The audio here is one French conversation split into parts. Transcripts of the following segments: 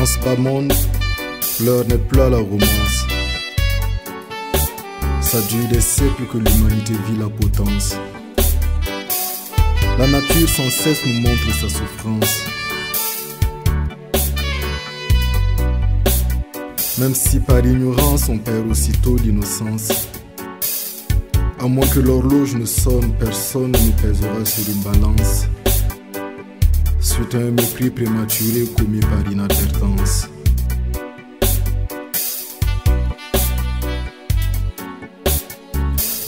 En ce bas monde, l'heure n'est plus la romance. Ça dure des siècles que l'humanité vit la potence. La nature sans cesse nous montre sa souffrance. Même si par ignorance on perd aussitôt l'innocence. À moins que l'horloge ne sonne, personne ne pèsera sur une balance. À un mépris prématuré commis par inadvertance.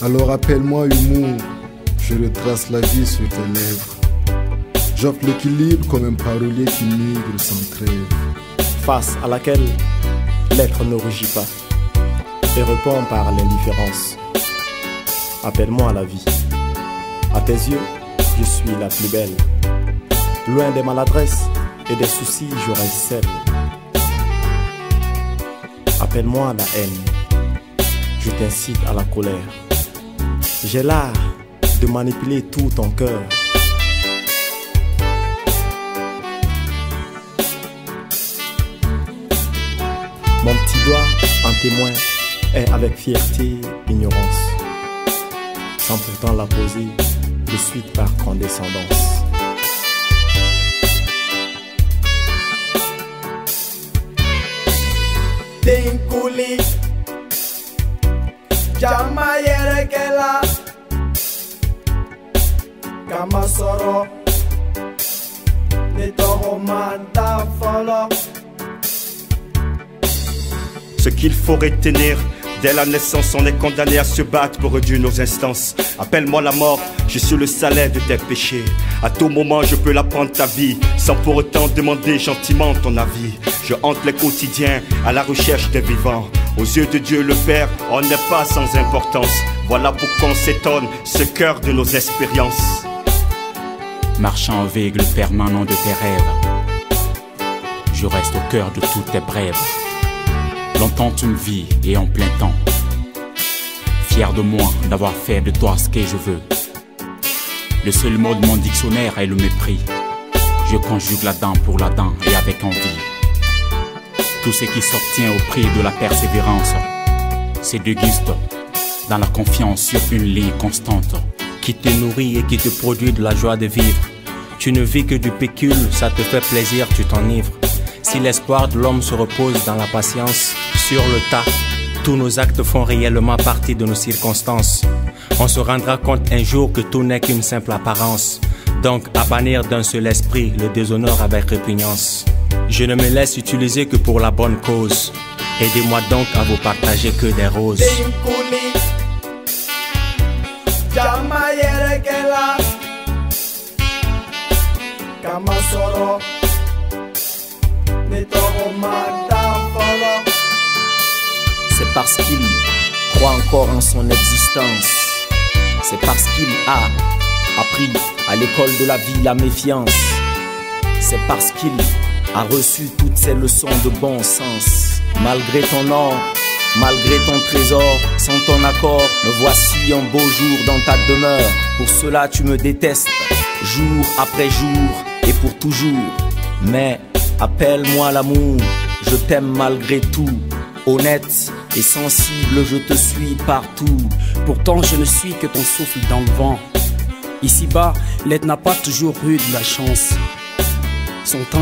Alors appelle-moi humour, je retrace la vie sur tes lèvres. J'offre l'équilibre comme un parolier qui migre sans trêve. face à laquelle l'être ne rugit pas et répond par l'indifférence. Appelle-moi la vie. À tes yeux, je suis la plus belle. Loin des maladresses et des soucis, je reste seul. Appelle-moi la haine. Je t'incite à la colère. J'ai l'art de manipuler tout ton cœur. Mon petit doigt en témoin est avec fierté ignorance, sans pourtant la poser de suite par condescendance. Tinkuli Jama yerekela Kama soro. Ni Ce qu'il faut retenir, dès la naissance, on est condamné à se battre pour réduire nos instances. Appelle-moi la mort, je suis le salaire de tes péchés. À tout moment, je peux la prendre ta vie, sans pour autant demander gentiment ton avis. Je hante les quotidiens à la recherche des vivants. Aux yeux de Dieu le Père, on n'est pas sans importance. Voilà pourquoi on s'étonne, ce cœur de nos expériences. marchant au véhicule permanent de tes rêves. Je reste au cœur de toutes tes brèves. Longtemps tu me vis et en plein temps. Fier de moi d'avoir fait de toi ce que je veux. Le seul mot de mon dictionnaire est le mépris. Je conjugue la dent pour la dent et avec envie. Tout ce qui s'obtient au prix de la persévérance se déguste dans la confiance sur une ligne constante. qui te nourrit et qui te produit de la joie de vivre. Tu ne vis que du pécule, ça te fait plaisir, tu t'enivres. Si l'espoir de l'homme se repose dans la patience, sur le tas, tous nos actes font réellement partie de nos circonstances. On se rendra compte un jour que tout n'est qu'une simple apparence. Donc, à bannir d'un seul esprit le déshonneur avec répugnance. Je ne me laisse utiliser que pour la bonne cause. Aidez-moi donc à vous partager que des roses. C'est parce qu'il croit encore en son existence. C'est parce qu'il a appris à l'école de la vie la méfiance. C'est parce qu'il a reçu toutes ces leçons de bon sens. Malgré ton or, malgré ton trésor, sans ton accord, me voici un beau jour dans ta demeure. Pour cela tu me détestes, jour après jour et pour toujours. Mais appelle-moi l'amour, je t'aime malgré tout. Honnête et sensible, je te suis partout. Pourtant, je ne suis que ton souffle dans le vent. Ici-bas, l'aide n'a pas toujours eu de la chance. Son temps